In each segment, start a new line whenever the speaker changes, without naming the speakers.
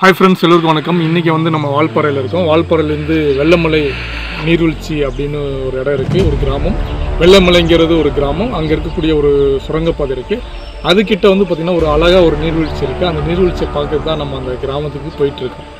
Hi friends எல்லோருக்கும் வணக்கம். இன்றைக்கி வந்து நம்ம வால்பாறையில் இருக்கோம். வால்பாறையிலேருந்து வெள்ளமலை நீர்வீழ்ச்சி அப்படின்னு ஒரு இடம் இருக்குது ஒரு கிராமம். வெள்ளமலைங்கிறது ஒரு கிராமம். அங்கே இருக்கக்கூடிய ஒரு சுரங்கப்பாதை இருக்குது அதுக்கிட்ட வந்து பார்த்திங்கன்னா ஒரு அழகாக ஒரு நீர்வீழ்ச்சி இருக்குது அந்த நீர்வீழ்ச்சியை பார்க்கறது தான் நம்ம அந்த கிராமத்துக்கு போயிட்டுருக்கோம்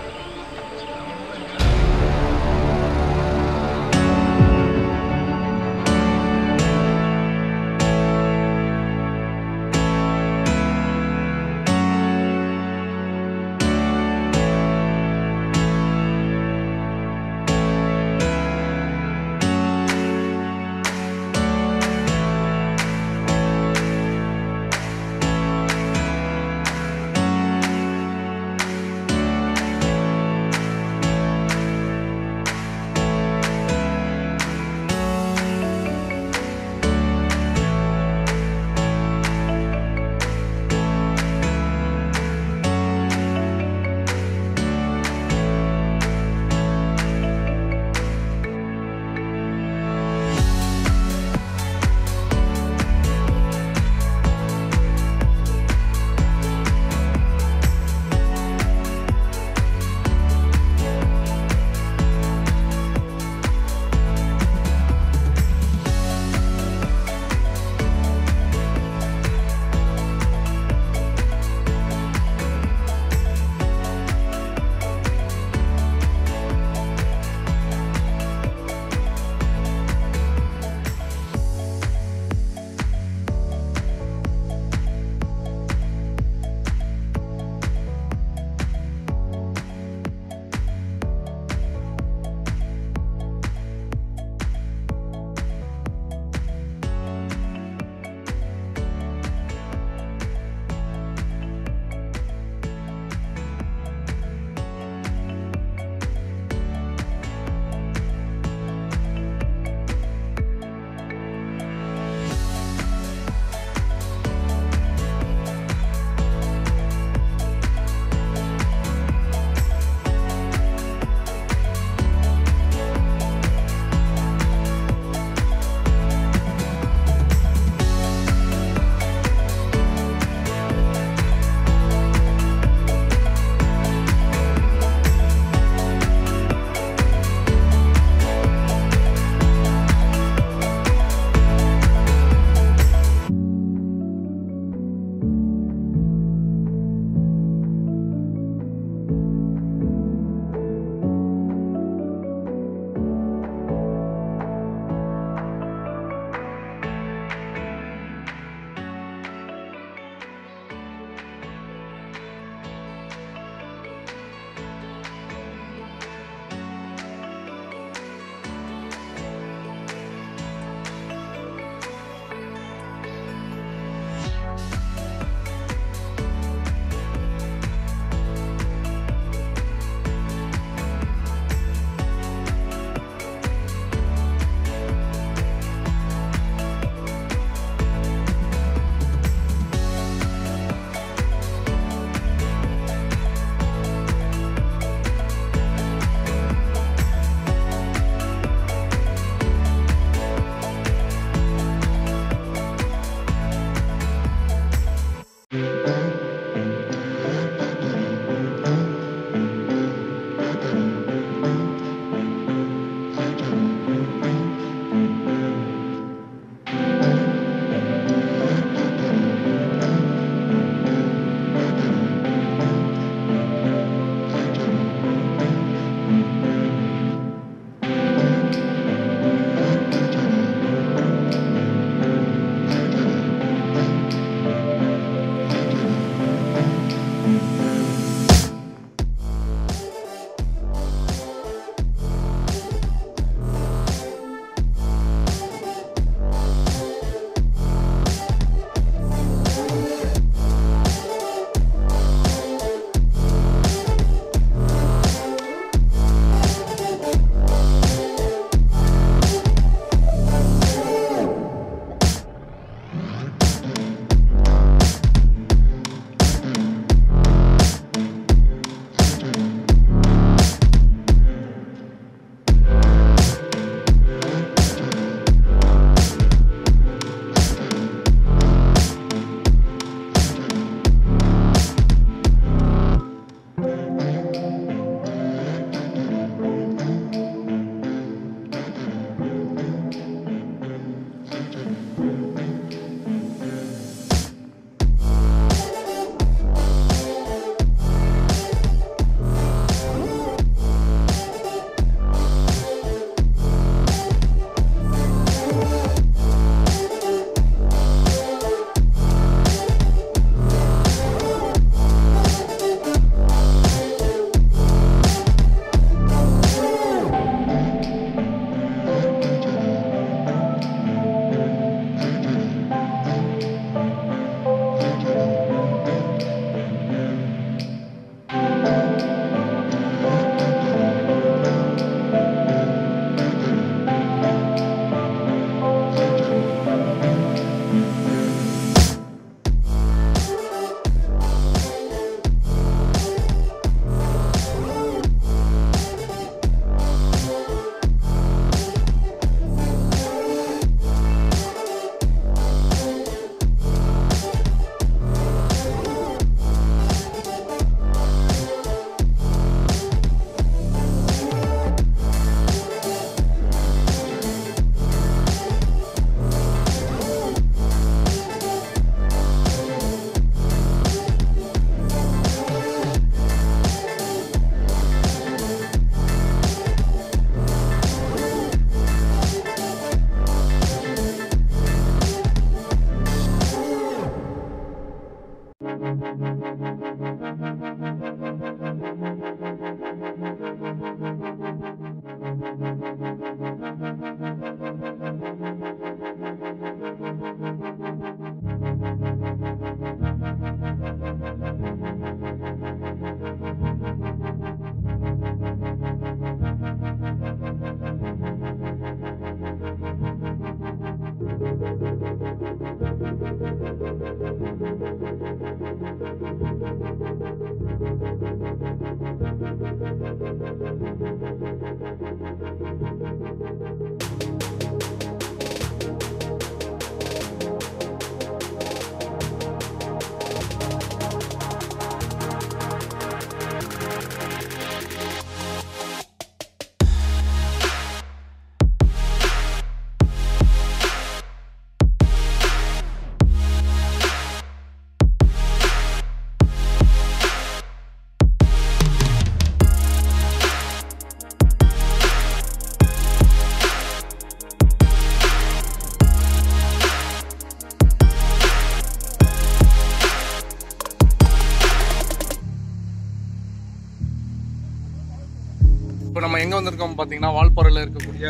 வந்திருக்கோம் பார்த்தீங்கன்னா வால்பாறையில் இருக்கக்கூடிய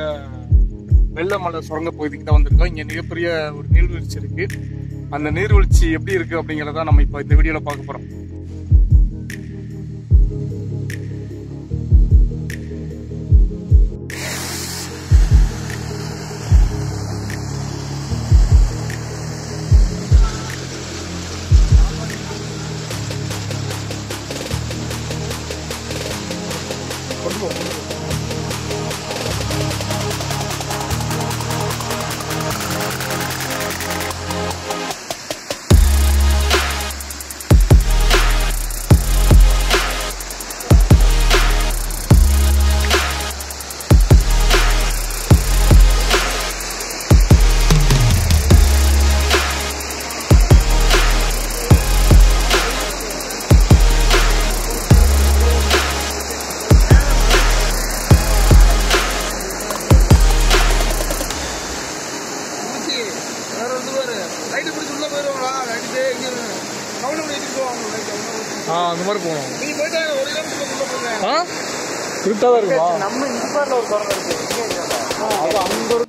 வெள்ளமலை சுரங்க பகுதிக்கு தான் வந்திருக்கோம். இங்கே மிகப்பெரிய ஒரு நீர்வீழ்ச்சி இருக்கு. அந்த நீர்வீழ்ச்சி எப்படி இருக்கு அப்படிங்கிறத நம்ம இப்போ இந்த வீடியோவில் பார்க்க போகிறோம் கொண்டு போ, மாதிரி போகணும். ஆ? இருட்டாக தான் இருக்குமா?
நம்ம இந்த பாட்டில் ஒரு குரம் இருக்கு
அது அங்கே ஒரு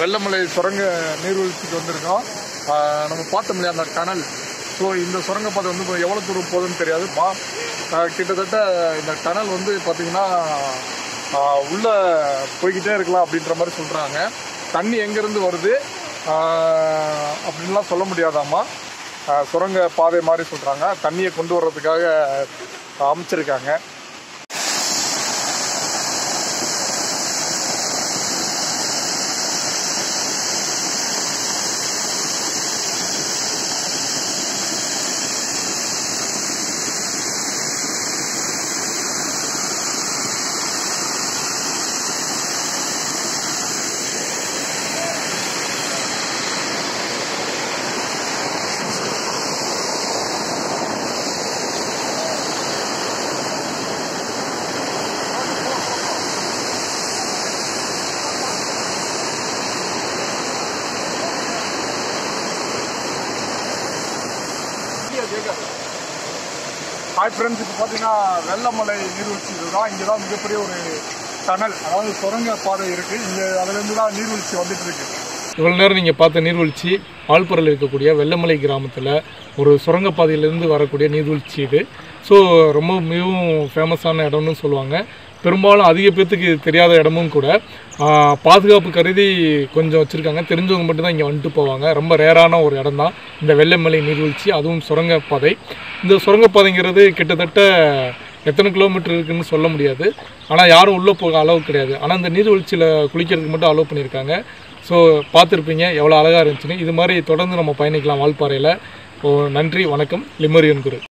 வெள்ளமலை சுரங்க நீர்வீழ்ச்சிக்கு வந்திருக்கோம். நம்ம பார்த்தோம் இல்லையா அந்த டனல்? ஸோ இந்த சுரங்கப்பாதை வந்து இப்போ எவ்வளோ தூரம் போகுதுன்னு தெரியாது. பா கிட்டத்தட்ட இந்த டனல் வந்து பார்த்தீங்கன்னா உள்ளே போய்கிட்டே இருக்கலாம் அப்படின்ற மாதிரி சொல்கிறாங்க தண்ணி எங்கேருந்து வருது? அப்படின்லாம் சொல்ல முடியாதாம்மா. சுரங்க பாதை மாதிரி சொல்கிறாங்க தண்ணியை கொண்டு வர்றதுக்காக அமைச்சிருக்காங்க. ஹாய் ஃப்ரெண்ட்ஸ் இப்போ பார்த்தீங்கன்னா வெள்ளமலை நீர்வீழ்ச்சி இதுதான். இங்கே தான் மிகப்பெரிய ஒரு டனல். அதாவது சுரங்க பாதை இருக்குது இங்கே அதுலேருந்து தான் நீர்வீழ்ச்சி வந்துட்டு இருக்கு. இவ்வளோ நேரம் நீங்கள் பார்த்த நீர்வீழ்ச்சி ஆழ்புறையில் இருக்கக்கூடிய வெள்ளமலை கிராமத்தில் ஒரு சுரங்கப்பாதையிலேருந்து வரக்கூடிய நீர்வீழ்ச்சி இது. ஸோ ரொம்ப மிகவும் ஃபேமஸான இடம்னு சொல்லுவாங்க. பெரும்பாலும் அதிக பேர்த்துக்கு தெரியாத இடமும் கூட பாதுகாப்பு கருதி கொஞ்சம் வச்சுருக்காங்க. தெரிஞ்சவங்க மட்டும்தான் இங்கே வந்துட்டு போவாங்க. ரொம்ப ரேரான ஒரு இடம் தான் இந்த வெள்ளமலை நீர்வீழ்ச்சி அதுவும் சுரங்கப்பாதை. இந்த சுரங்கப்பாதைங்கிறது கிட்டத்தட்ட எத்தனை கிலோமீட்டர் இருக்குன்னு சொல்ல முடியாது. ஆனால் யாரும் உள்ளே போக அளவு கிடையாது. ஆனால் இந்த நீர்வீழ்ச்சியில் குளிக்கிறதுக்கு மட்டும் அலோவ் பண்ணியிருக்காங்க. ஸோ பார்த்துருப்பீங்க எவ்வளோ அழகாக இருந்துச்சுன்னு. இது மாதிரி தொடர்ந்து நம்ம பயணிக்கலாம் வால்பாறையில். ஓ நன்றி வணக்கம். லிமரியன் குரு.